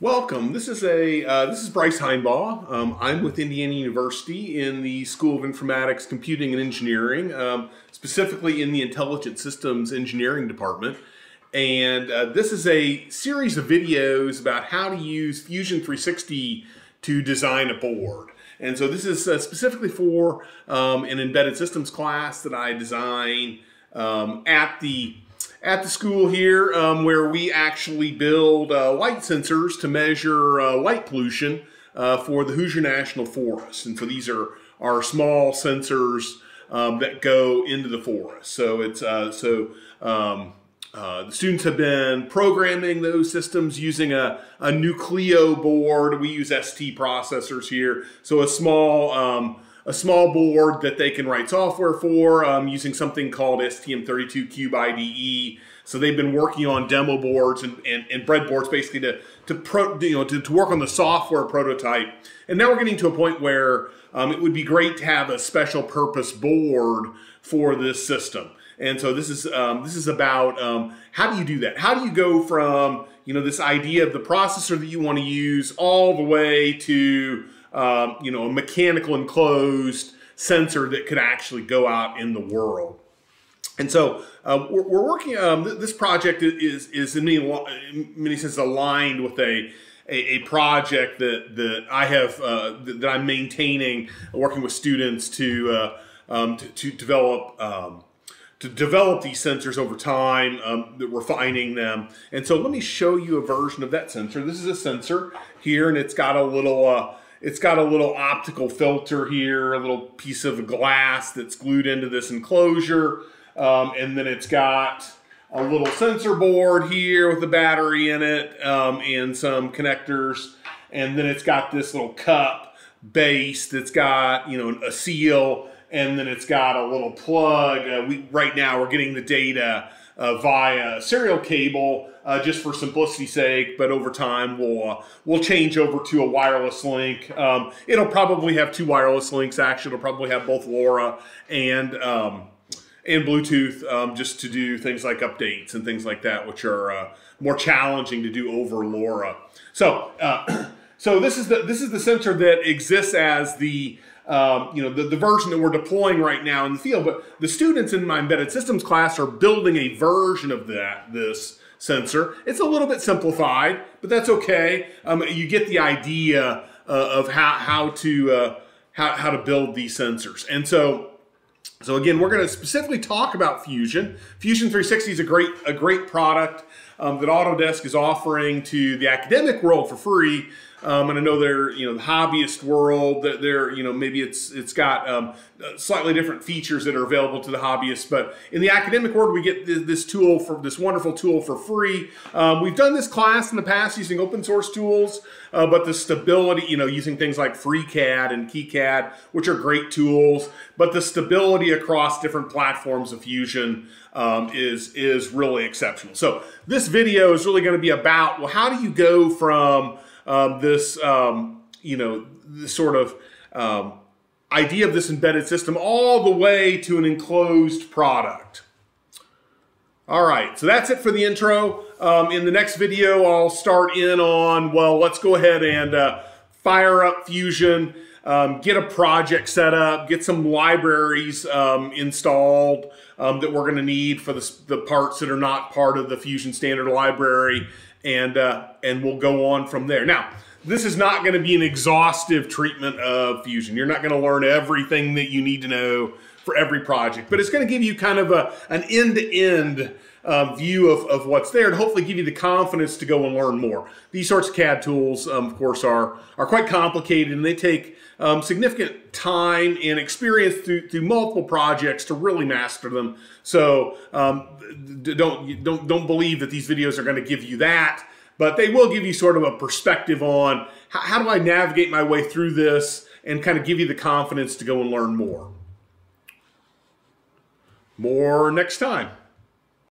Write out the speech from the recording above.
Welcome. This is a uh, this is Bryce Himebaugh. Um, I'm with Indiana University in the School of Informatics, Computing, and Engineering, um, specifically in the Intelligent Systems Engineering Department. And uh, this is a series of videos about how to use Fusion 360 to design a board. And so this is uh, specifically for um, an embedded systems class that I design um, at the at the school here um, where we actually build uh, light sensors to measure uh, light pollution uh, for the Hoosier National Forest. And so these are, our small sensors um, that go into the forest. So it's uh, so um, uh, the students have been programming those systems using a, a Nucleo board. We use ST processors here. So a small um, a small board that they can write software for um, using something called STM32Cube IDE. So they've been working on demo boards and, and, and breadboards basically to, to, pro, you know, to, to work on the software prototype. And now we're getting to a point where um, it would be great to have a special purpose board for this system. And so this is um, this is about um, how do you do that? How do you go from you know this idea of the processor that you want to use all the way to um, you know, a mechanical enclosed sensor that could actually go out in the world. And so uh, we're, we're, working. Um, this project is is in many, in many senses aligned with a a, a project that that I have uh, that, that, I'm maintaining, working with students to uh, um, to, to, develop. Um, to develop these sensors over time, um, refining them. And so let me show you a version of that sensor. This is a sensor here, and it's got a little uh, it's got a little optical filter here, a little piece of glass that's glued into this enclosure. Um, and then it's got a little sensor board here with a battery in it um, and some connectors. And then it's got this little cup base that's got, you know, a seal and then it's got a little plug. Uh, we Right now we're getting the data via serial cable uh, just for simplicity's sake, but over time we'll uh, we'll change over to a wireless link. Um, it'll probably have two wireless links. Actually, it'll probably have both LoRa and um, and Bluetooth um, just to do things like updates and things like that, which are uh, more challenging to do over LoRa. So uh, so this is the this is the sensor that exists as the um, you know, the, the version that we're deploying right now in the field. But the students in my embedded systems class are building a version of that, this sensor. It's a little bit simplified, but that's okay. Um, you get the idea uh, of how, how to uh, how, how to build these sensors. And so, so again, we're going to specifically talk about Fusion. Fusion 360 is a great a great product um, that Autodesk is offering to the academic world for free. Um, and I know they're, you know, the hobbyist world that they're, you know, maybe it's it's got um, slightly different features that are available to the hobbyists. But in the academic world, we get this, this tool for this wonderful tool for free. Um, we've done this class in the past using open source tools, uh, but the stability, you know, using things like FreeCAD and KiCad, which are great tools, but the stability across different platforms of Fusion um, is is really exceptional. So this video is really going to be about well, how do you go from um, this, um, you know, this sort of um, idea of this embedded system all the way to an enclosed product. All right, so that's it for the intro. Um, in the next video, I'll start in on, well, let's go ahead and uh, fire up Fusion, um, get a project set up, get some libraries um, installed um, that we're going to need for the, the, parts that are not part of the Fusion Standard Library, and uh, and we'll go on from there. Now, this is not going to be an exhaustive treatment of Fusion. You're not going to learn everything that you need to know for every project, but it's going to give you kind of a an end-to-end um, view of, of what's there and hopefully give you the confidence to go and learn more. These sorts of CAD tools, um, of course, are, are quite complicated and they take um, significant time and experience through, through multiple projects to really master them. So um, don't, don't, don't believe that these videos are going to give you that, but they will give you sort of a perspective on how, how do I navigate my way through this and kind of give you the confidence to go and learn more. More next time.